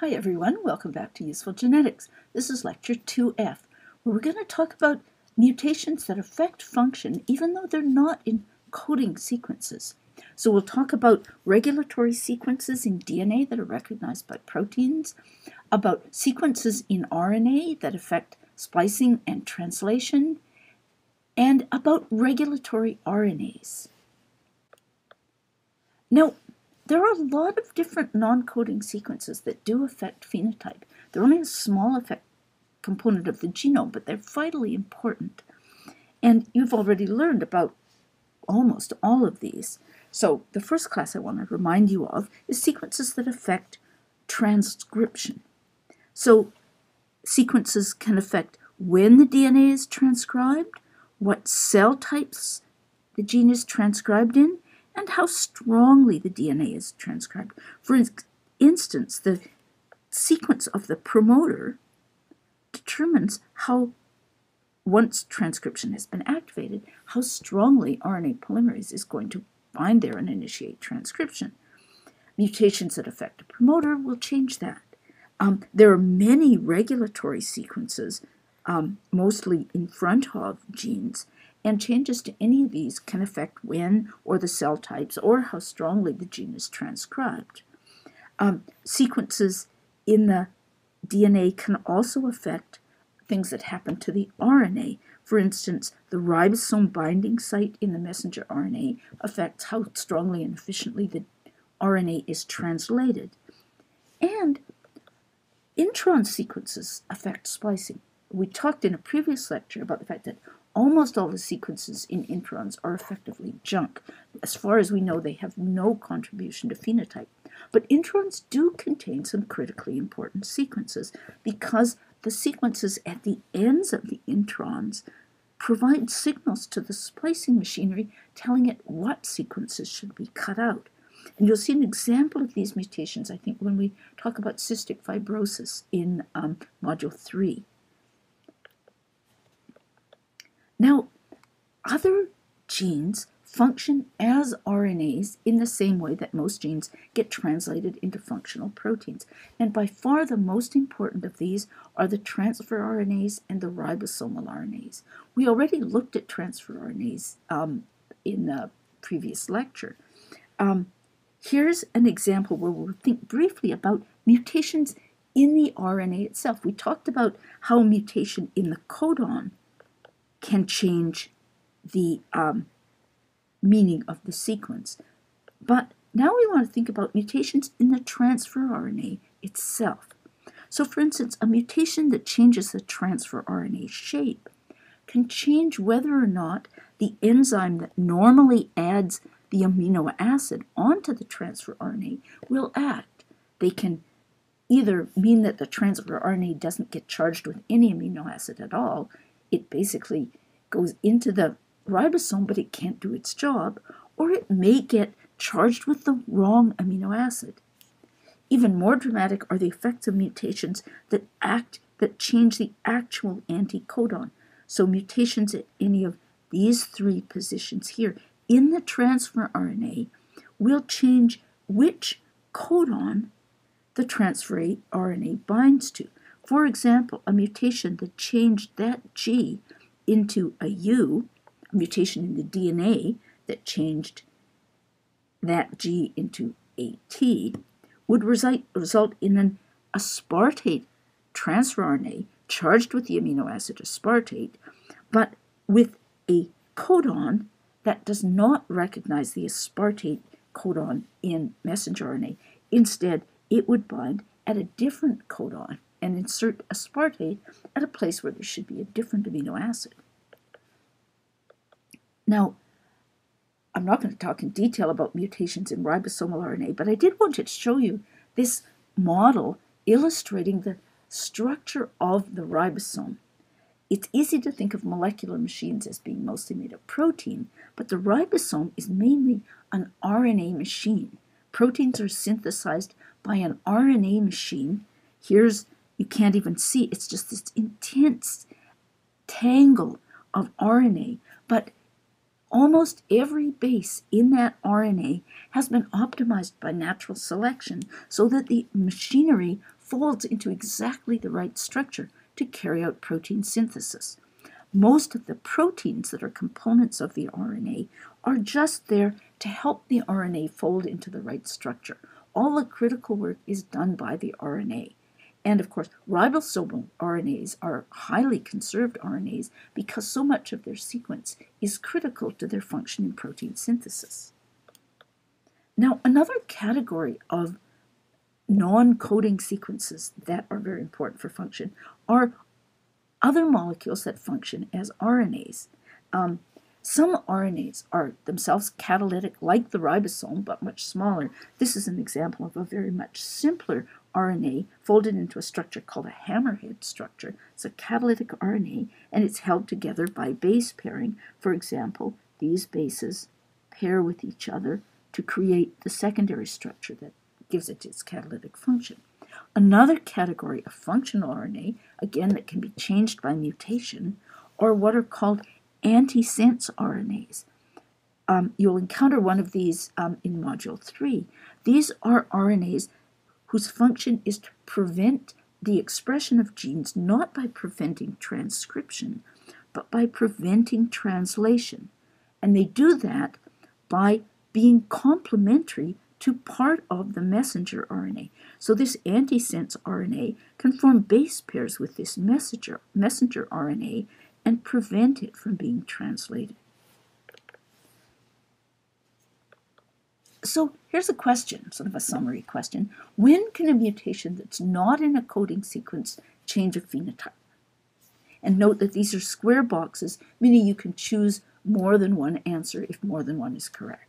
Hi everyone, welcome back to Useful Genetics. This is lecture 2F, where we're going to talk about mutations that affect function even though they're not in coding sequences. So we'll talk about regulatory sequences in DNA that are recognized by proteins, about sequences in RNA that affect splicing and translation, and about regulatory RNAs. Now, there are a lot of different non-coding sequences that do affect phenotype. They're only a small effect component of the genome, but they're vitally important. And you've already learned about almost all of these. So the first class I want to remind you of is sequences that affect transcription. So sequences can affect when the DNA is transcribed, what cell types the gene is transcribed in, and how strongly the DNA is transcribed. For instance, the sequence of the promoter determines how, once transcription has been activated, how strongly RNA polymerase is going to bind there and initiate transcription. Mutations that affect a promoter will change that. Um, there are many regulatory sequences, um, mostly in front of genes, and changes to any of these can affect when or the cell types or how strongly the gene is transcribed. Um, sequences in the DNA can also affect things that happen to the RNA. For instance, the ribosome binding site in the messenger RNA affects how strongly and efficiently the RNA is translated. And intron sequences affect splicing. We talked in a previous lecture about the fact that almost all the sequences in introns are effectively junk. As far as we know, they have no contribution to phenotype. But introns do contain some critically important sequences because the sequences at the ends of the introns provide signals to the splicing machinery telling it what sequences should be cut out. And you'll see an example of these mutations, I think, when we talk about cystic fibrosis in um, Module 3. Now, other genes function as RNAs in the same way that most genes get translated into functional proteins. And by far the most important of these are the transfer RNAs and the ribosomal RNAs. We already looked at transfer RNAs um, in the previous lecture. Um, here's an example where we'll think briefly about mutations in the RNA itself. We talked about how a mutation in the codon can change the um, meaning of the sequence. But now we want to think about mutations in the transfer RNA itself. So for instance, a mutation that changes the transfer RNA shape can change whether or not the enzyme that normally adds the amino acid onto the transfer RNA will act. They can either mean that the transfer RNA doesn't get charged with any amino acid at all, it basically goes into the ribosome, but it can't do its job, or it may get charged with the wrong amino acid. Even more dramatic are the effects of mutations that act that change the actual anticodon. So mutations at any of these three positions here in the transfer RNA will change which codon the transfer RNA binds to. For example, a mutation that changed that G into a U, a mutation in the DNA that changed that G into a T, would result, in an aspartate transfer RNA charged with the amino acid aspartate, but with a codon that does not recognize the aspartate codon in messenger RNA. Instead, it would bind at a different codon and insert aspartate at a place where there should be a different amino acid. Now, I'm not going to talk in detail about mutations in ribosomal RNA, but I did want to show you this model illustrating the structure of the ribosome. It's easy to think of molecular machines as being mostly made of protein, but the ribosome is mainly an RNA machine. Proteins are synthesized by an RNA machine. Here's you can't even see, it's just this intense tangle of RNA. But almost every base in that RNA has been optimized by natural selection so that the machinery folds into exactly the right structure to carry out protein synthesis. Most of the proteins that are components of the RNA are just there to help the RNA fold into the right structure. All the critical work is done by the RNA. And of course, ribosomal RNAs are highly conserved RNAs because so much of their sequence is critical to their function in protein synthesis. Now, another category of non-coding sequences that are very important for function are other molecules that function as RNAs. Um, some RNAs are themselves catalytic, like the ribosome, but much smaller. This is an example of a very much simpler RNA folded into a structure called a hammerhead structure. It's a catalytic RNA, and it's held together by base pairing. For example, these bases pair with each other to create the secondary structure that gives it its catalytic function. Another category of functional RNA, again that can be changed by mutation, are what are called antisense RNAs. Um, you'll encounter one of these um, in Module 3. These are RNAs whose function is to prevent the expression of genes not by preventing transcription, but by preventing translation. And they do that by being complementary to part of the messenger RNA. So this antisense RNA can form base pairs with this messenger, messenger RNA and prevent it from being translated. So here's a question, sort of a summary question. When can a mutation that's not in a coding sequence change a phenotype? And note that these are square boxes, meaning you can choose more than one answer if more than one is correct.